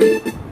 you.